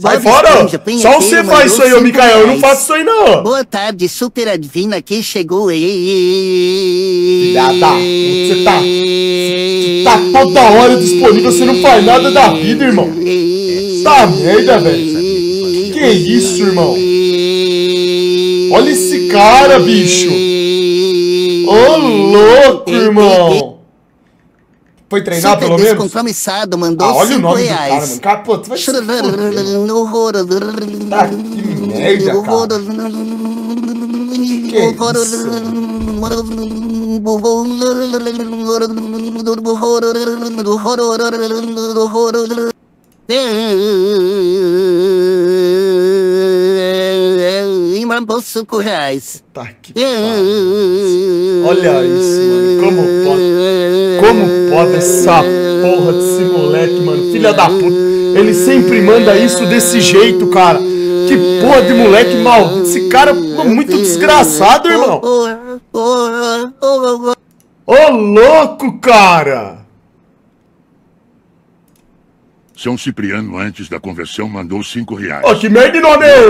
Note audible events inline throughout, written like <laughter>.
Sai fora! Só você faz isso aí, ô Mikael. Eu não faço isso aí, não. Boa tarde, super adivina que chegou. Filha da Você tá. Você tá toda hora disponível, você não faz nada da vida, irmão. Tá merda, velho. Que isso, irmão? Olha esse cara, bicho. Ô, louco, irmão. Foi treinar Super pelo menos? descompromissado, mandou Ah, olha o 5 nome do cara, reais. mano. Cara, pô, tu vai se. Tá, que merda, cara. Que E mandou 5 reais. Tá que. Olha isso, mano. Como pode? Como pode essa porra desse moleque, mano? Filha da puta. Ele sempre manda isso desse jeito, cara. Que porra de moleque maldito. Esse cara é muito desgraçado, irmão. Ô, louco, cara. São Cipriano, antes da conversão, mandou cinco reais. Ó, que merda de nome é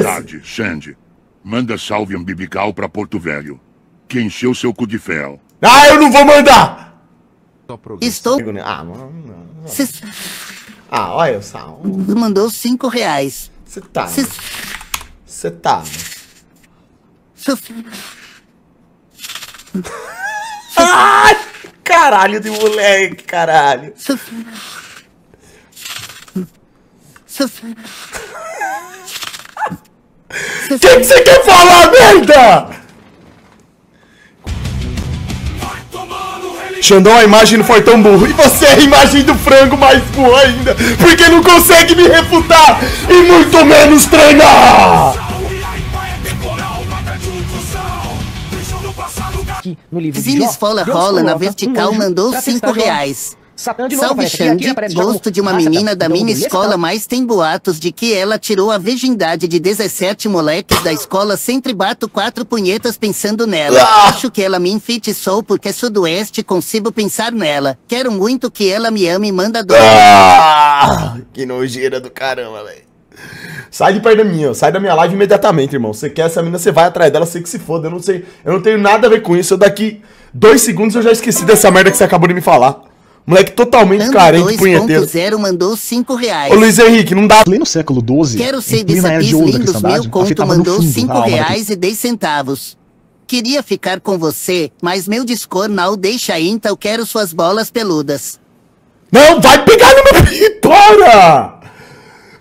Manda salve umbilical pra Porto Velho. Que encheu seu cu de fel. Ah, eu não vou mandar. Estou. Ah, mano. não. Cês- Ah, olha o sal. Mandou 5 reais. Você tá. Você tá. <laughs> Ai, caralho de moleque, caralho. O que que você quer falar, merda? Xandão, a imagem não foi tão burro. E você é a imagem do frango mais burro ainda. Porque não consegue me refutar e muito menos treinar. aqui no livro de Zine Jó, Esfola Deus Rola na vertical mandou pra 5 testar Jó. reais. Satã de novo Salve aparece aqui, aqui Xande, aparece gosto de uma menina da minha escola, mas tem boatos de que ela tirou a virgindade de 17 moleques da escola. Sempre bato quatro punhetas pensando nela. Ah! Acho que ela me enfeitiçou porque sudoeste consigo pensar nela. Quero muito que ela me ame e manda dois. Ah, que nojeira do caramba, velho. Sai de perto da minha, ó. sai da minha live imediatamente, irmão. Você quer essa menina, você vai atrás dela, sei que se foda. Eu não sei, eu não tenho nada a ver com isso. Eu daqui dois segundos eu já esqueci dessa merda que você acabou de me falar. Moleque totalmente Nando carente, punheteiro. 2.0 mandou 5 reais. Ô Luiz Henrique, não dá. Pleno século XII, Quero ser bisapis de lindos, meu conto mandou fundo a 5 alma daquele reais e 10 centavos. Queria ficar com você, mas meu Discord não deixa então quero suas bolas peludas. Não, vai pegar no meu. <laughs> Para!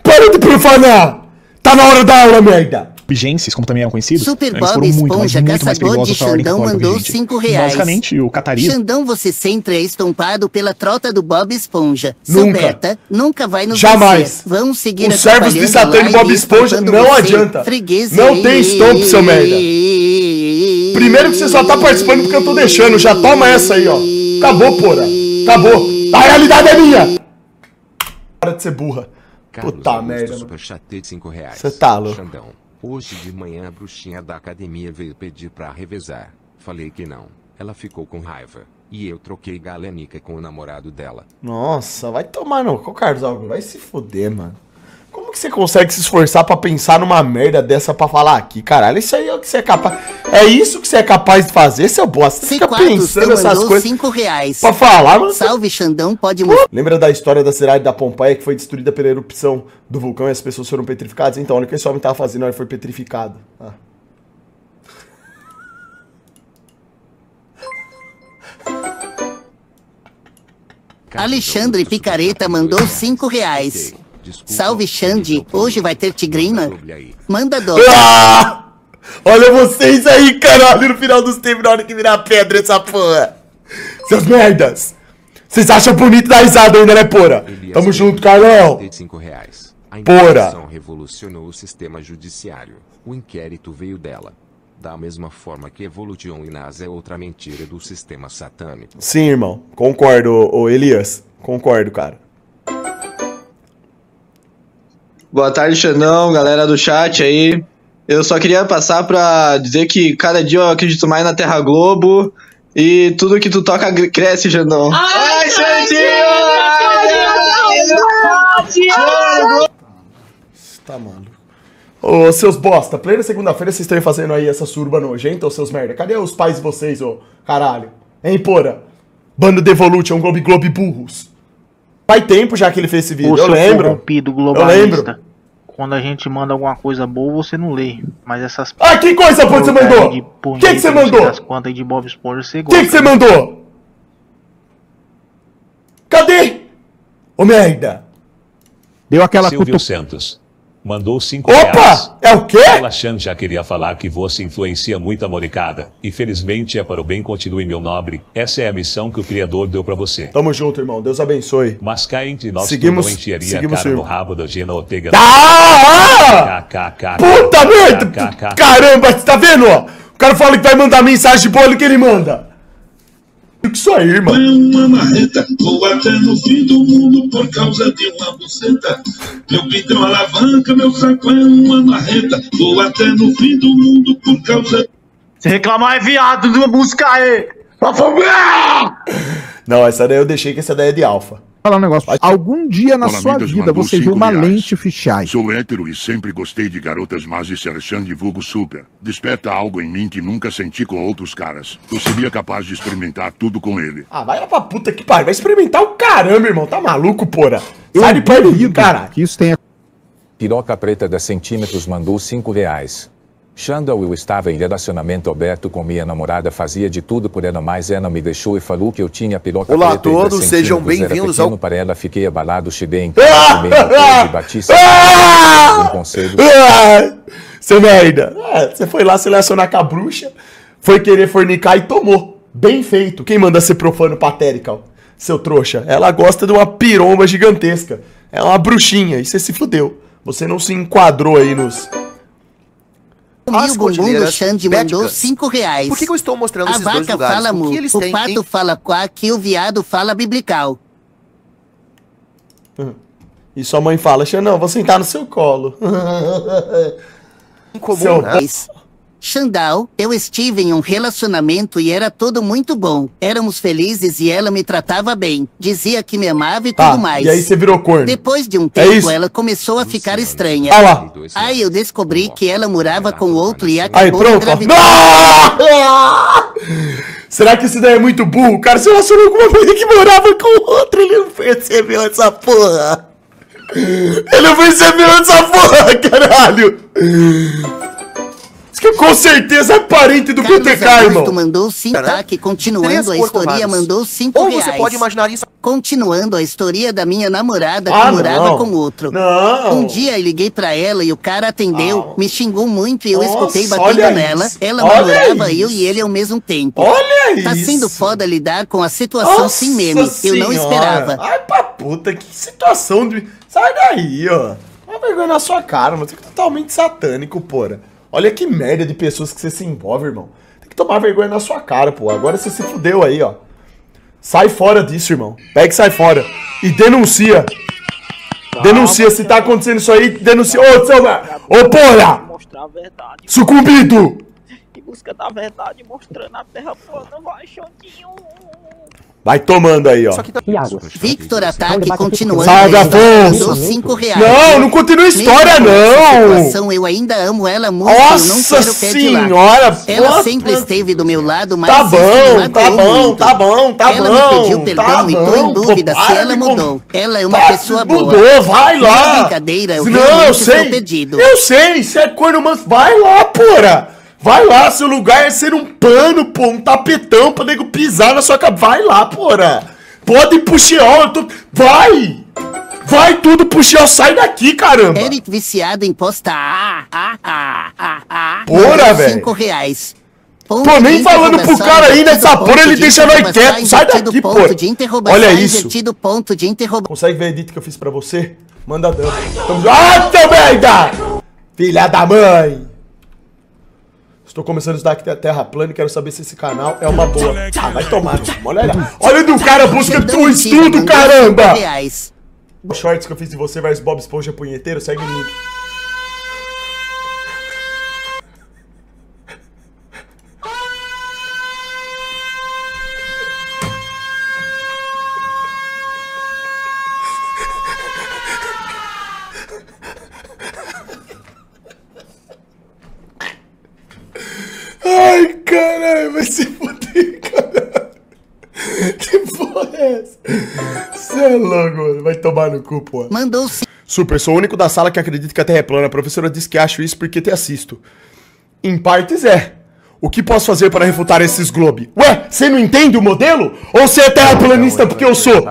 Para de profanar! Tá na hora da aula, merda! Pigenses, como também eram conhecidos, Super eles Bob foram muito, mas Esponja, muito caçador de Xandão, mandou vigente. 5 reais. Basicamente, o catarismo Xandão, você sempre é estompado pela trota do Bob Esponja. Nunca. Souberta, nunca vai nos Jamais. vencer. Vamos seguir Os servos de Satã e Bob Esponja não você, adianta. freguês Não tem estompo, seu merda. Primeiro que você só tá participando porque eu tô deixando. Já toma essa aí, ó. Acabou, porra. Acabou. A realidade é minha. Para de ser burra. Carlos Puta Augusto merda, mano. Superchatei de 5 reais. Cê tá louco. Xandão, hoje de manhã a bruxinha da academia veio pedir pra revezar. Falei que não. Ela ficou com raiva. E eu troquei galenica com o namorado dela. Nossa, vai tomar no. Carlos Augusto, vai se fuder, mano. Como que você consegue se esforçar pra pensar numa merda dessa pra falar aqui, caralho? Isso aí é o que você é capaz. É isso que você é capaz de fazer, seu bosta. Você fica C4 pensando essas coisas 5 reais. pra falar, mano. Salve Xandão, pode mostrar. Lembra da história da cidade da Pompeia que foi destruída pela erupção do vulcão e as pessoas foram petrificadas? Então, olha o que esse homem tava fazendo, ele foi petrificado. Ah. Alexandre Picareta mandou 5 reais. Desculpa, Salve Xande, hoje vai ter tigrina? Aí. Manda dó. Ah! Olha vocês aí, caralho, no final dos tempos, na hora que virar pedra essa porra. Seus merdas. Vocês acham bonito dar risada ainda, né, porra? Tamo junto, Carlão. de 5 reais. A Porra. Inquisição revolucionou o sistema judiciário. O inquérito veio dela. Da mesma forma que Evolution NASA é outra mentira do sistema satânico. Sim, irmão. Concordo, ô Elias. Concordo, cara. Boa tarde, Xandão, galera do chat aí. Eu só queria passar pra dizer que cada dia eu acredito mais na Terra Globo e tudo que tu toca cresce, Xandão. Ai, Xandinho! Tá maluco. Ô, seus bosta, plena segunda-feira vocês estão aí fazendo aí essa surba nojenta, ô seus merda? Cadê os pais de vocês, ô caralho? Hein, porra? Bando de Evolution, Globe Globe burros. Faz tempo já que ele fez esse vídeo, Ô, eu seu lembro. Eu lembro. Quando a gente manda alguma coisa boa, você não lê. Mas essas Ah, que coisa boa que você mandou? de que, que você mandou? das quantas aí de Bob Esponja, você O gosta. que, que você mandou? Cadê? Ô merda! Deu aquela Silvio cutu... Santos. Mandou 5 reais. Opa! É o quê? Alachan já queria falar que você influencia muito a moricada. Infelizmente é para o bem, continue meu nobre. Essa é a missão que o Criador deu para você. Tamo junto, irmão. Deus abençoe. Mas cá entre nós Seguimos- não encheria a cara no rabo da Gina Ortega. Ah! Puta merda! Caramba, você tá vendo, ó? O cara fala que vai mandar mensagem boa, olha que ele manda. Isso aí, irmão? uma marreta, vou até no fim do mundo por causa de uma buceta. Meu pinto é uma alavanca, meu saco é uma marreta, vou até no fim do mundo por causa Se reclamar é viado de uma música aí. Não, essa daí eu deixei que essa daí é de alfa. Falar um negócio. Algum dia na Olá, sua vida você viu uma reais. lente fisheye. Sou hétero e sempre gostei de garotas más e se achando de vulgo super. Desperta algo em mim que nunca senti com outros caras. Eu seria capaz de experimentar tudo com ele. Ah, vai lá pra puta que pariu. Vai experimentar o caramba, irmão. Tá maluco, porra? Eu Sai de perto caralho. que isso tenha Piroca Preta 10 centímetros mandou 5 reais. Xandall eu estava em relacionamento aberto com minha namorada, fazia de tudo por ela, mas ela me deixou e falou que eu tinha piroca Olá a preta 10 todos, sejam bem-vindos ao- para ela, fiquei abalado, cheguei em <laughs> Ah! casa, coisa e bati Ah! um conselho. Ah, seu merda. Ah, você foi lá selecionar com a bruxa, foi querer fornicar e tomou. Bem feito. Quem manda ser profano patérica? Seu trouxa. Ela gosta de uma piromba gigantesca. É uma bruxinha e você se fudeu. Você não se enquadrou aí nos... O Bumbum do cordilheiras Xande mandou béticas. 5 reais. Por que, que eu estou mostrando A esses dois vaca lugares? fala o mu, que eles o têm pato em fala quack e o viado fala biblical. E sua mãe fala, Xanão, vou sentar no seu colo. comum, Seu- né? Xandal, eu estive em um relacionamento e era tudo muito bom. Éramos felizes e ela me tratava bem. Dizia que me amava e Tá, tudo mais. e aí você virou corno. Depois de um É tempo, isso? ela começou a ficar estranha. Olha lá. Aí eu descobri que ela morava com outro e Aí, acabou pronto. engravidando. Ah! <laughs> Será que esse daí é muito burro? O cara se relacionou com uma mulher que morava com outro, ele não percebeu essa porra. Ele não percebeu essa porra, caralho. Que com certeza é parente do Carlos BTK, Augusto irmão. mandou 5 Caraca. que continuando a história mandou 5 Ou reais. você pode imaginar isso. Continuando a história da minha namorada que Ah, morava não. com outro. Não. Um dia eu liguei pra ela e o cara atendeu, Ah. me xingou muito e eu Nossa, escutei batendo nela. isso. Ela Olha namorava eu e ele ao mesmo tempo. Olha Tá isso. sendo foda lidar com a situação Nossa sem meme. Eu não Senhora. esperava. Ai, pra puta, que situação de. Sai daí, ó. Uma vergonha na sua cara, mano. Você é totalmente satânico, porra. Olha que merda de pessoas que você se envolve, irmão. Tem que tomar vergonha na sua cara, pô. Agora você se fudeu aí, ó. Sai fora disso, irmão. Pega e sai fora. E denuncia. Denuncia. Se tá acontecendo isso aí, denuncia. Ô, seu. Ô, porra! mostrar a verdade. Sucumbido! Em busca da verdade, mostrando a terra plana, vai, Xandinho. Vai tomando aí, ó. Victor Ataque continuando. Salve, Afonso. 5 reais. Não, não continua a história, não. situação, eu ainda amo ela muito. não Nossa senhora, Ela sempre esteve do meu lado, mas Tá isso bom, magoou tá bom, muito. tá bom, tá ela bom. me pediu perdão tá e tô bom, em dúvida pô, se ela mudou. Ela é uma Tá, pessoa boa. Mudou, vai Não é lá. brincadeira, eu Não, eu sei. Eu sei, você é corno manso. Vai lá, porra. Vai lá, seu lugar é ser um pano, pô, um tapetão pra nego pisar na sua cabeça. Vai lá, porra. Pode Sheol, eu tô... Vai! Vai tudo Sheol, sai daqui, caramba. Eric viciado em posta ah. Porra, velho. Cinco reais. Pô, nem falando pro cara aí nessa porra, ele deixa nós quieto. Sai daqui, pô. Olha isso. Ponto de. Consegue ver a edit que eu fiz pra você? Manda dano. Tamo. Ah, seu merda! Filha da mãe! Estou começando a estudar aqui da Terra Plana e quero saber se esse canal é uma boa. Ah, vai tomar. Olha lá. Olha do cara busca do estudo, caramba! Os shorts que eu fiz de você versus Bob Esponja punheteiro, segue o link. Tomar no cu, porra. Mandou sim. Super, sou o único da sala que acredita que a Terra é plana. A professora disse que acho isso porque te assisto. Em partes é. O que posso fazer para refutar esses globe? Ué, você não entende o modelo? Ou você é terraplanista porque eu sou?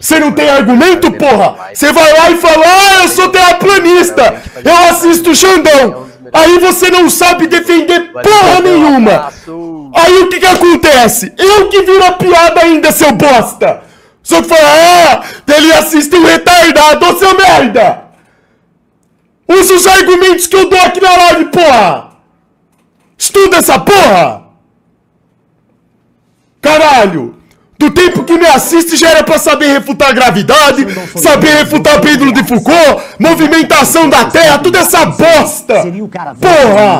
Você não tem argumento, porra? Você vai lá e fala, ah, eu sou terraplanista! Eu assisto o Xandão! Aí você não sabe defender porra nenhuma! Aí o que que acontece? Eu que viro a piada ainda, seu bosta! Só que fala, ah, ele assiste um retardado, ô seu merda! Usa os argumentos que eu dou aqui na live, porra! Estuda essa porra! Caralho! Do tempo que me assiste já era pra saber refutar a gravidade, saber refutar Pedro de Foucault, movimentação da Terra, tudo essa bosta! Porra!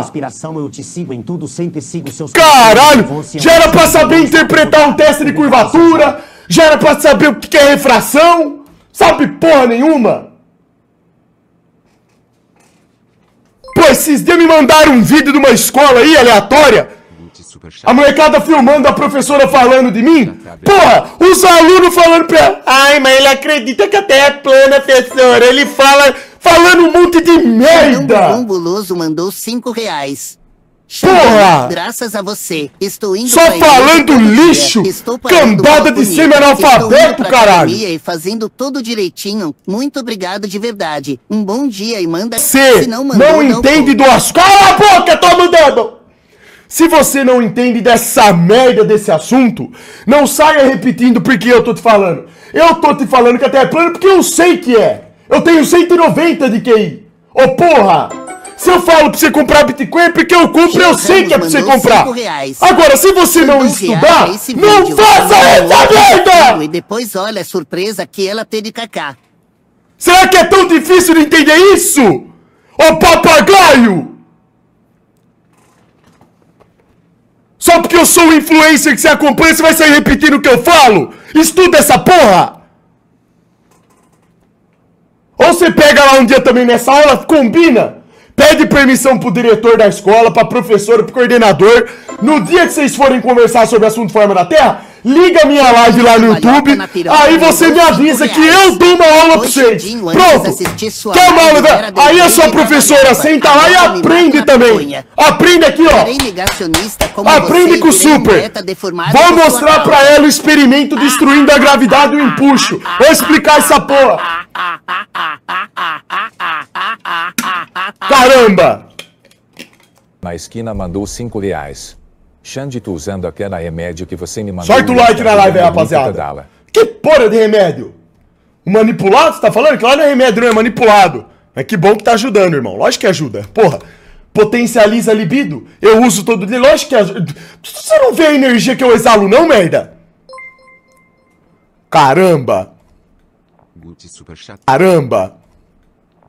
Caralho! Já era pra saber interpretar um teste de curvatura, já era pra saber o que é refração, sabe porra nenhuma! Pô, esses dias me mandaram um vídeo de uma escola aí, aleatória. A molecada filmando a professora falando de mim. Porra, os alunos falando pra ela. Ai, mas ele acredita que a terra é plana, professora. Ele fala, falando um monte de merda. Um buloso mandou cinco reais. Porra! Graças a você, estou indo Só falando lixo! Cambada de semi-analfabeto, caralho! E fazendo tudo direitinho. Muito obrigado de verdade. Um bom dia e manda. Você Se não, mandou, entende do assunto. Cala a boca, tô mandando! Se você não entende dessa merda desse assunto, não saia repetindo porque eu tô te falando. Eu tô te falando que a Terra é plana porque eu sei que é. Eu tenho 190 de QI. Ô porra! Se eu falo pra você comprar Bitcoin é porque eu compro eu sei que é pra você comprar. Agora, se você não estudar, não faça essa merda! E depois olha a surpresa que ela teve Kaká. Será que é tão difícil de entender isso? Ô papagaio! Só porque eu sou o influencer que você acompanha, você vai sair repetindo o que eu falo? Estuda essa porra! Ou você pega lá um dia também nessa aula, combina, pede permissão pro diretor da escola, pra professora, pro coordenador. No dia que vocês forem conversar sobre assunto forma da Terra, liga a minha live lá no YouTube, aí você me avisa que eu dou uma aula pra vocês. Pronto! Quer uma aula? da- Aí a sua professora senta lá e aprende também. Aprende aqui, ó. Aprende com o Super. Vou mostrar pra ela o experimento destruindo a gravidade e o empuxo. Vou explicar essa porra. Caramba! Na esquina mandou 5 reais. Xande, tu usando aquela remédio que você me mandou. Sorte o like na live aí, rapaziada. Que porra de remédio? O manipulado, você tá falando? Que lá não é remédio, não é manipulado. Mas que bom que tá ajudando, irmão. Lógico que ajuda. Porra, potencializa a libido. Eu uso todo dia. Lógico que ajuda. Você não vê a energia que eu exalo, não, merda? Caramba! Caramba!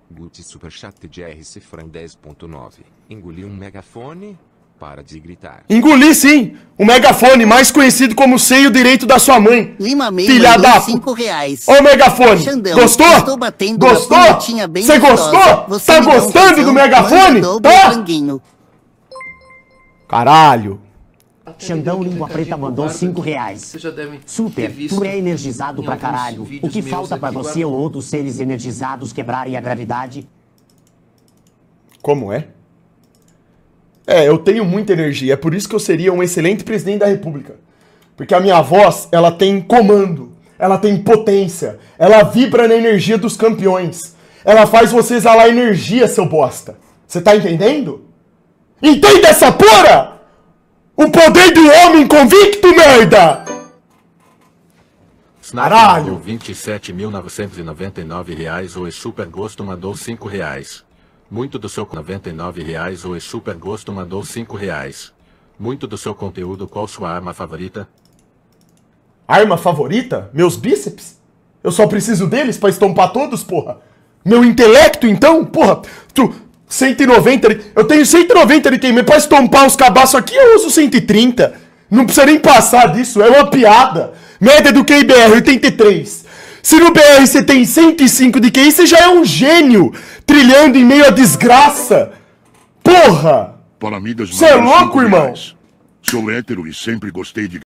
Gucci Superchat de RC Fran 10.9. Engoli um megafone? Para de gritar. Engoli sim! O megafone, mais conhecido como seio direito da sua mãe. Lima Meio Filha da cinco reais. Ô megafone! Xandão, Gostou? estou batendo Gostou? Você gostou? Você Tá um gostando do megafone? Tá? Caralho! Xandão Língua Preta mandou 5 reais. Super, ter visto tu é energizado pra caralho. O que falta pra você ou outros seres energizados quebrarem a gravidade? Como é? É, eu tenho muita energia, é por isso que eu seria um excelente presidente da república. Porque a minha voz, ela tem comando, ela tem potência, ela vibra na energia dos campeões. Ela faz você exalar energia, seu bosta. Você tá entendendo? Entenda essa porra! O poder do homem convicto, merda! Caralho! Caralho! 27.999 reais ou é super gosto mandou 5 reais. Muito do seu 99 reais ou é super gosto mandou 5 reais. Muito do seu conteúdo qual sua arma favorita? Arma favorita? Meus bíceps? Eu só preciso deles pra estompar todos, porra. Meu intelecto, então? Porra, tu... 190 de... Eu tenho 190 de queimei. Pra estompar os cabaços aqui, eu uso 130. Não precisa nem passar disso, é uma piada. Média do QIBR, 83. Se no BR você tem 105 de QI, você já é um gênio. Trilhando em meio à desgraça. Porra! Palamidas Você é louco, irmão? reais. Sou hétero e sempre gostei de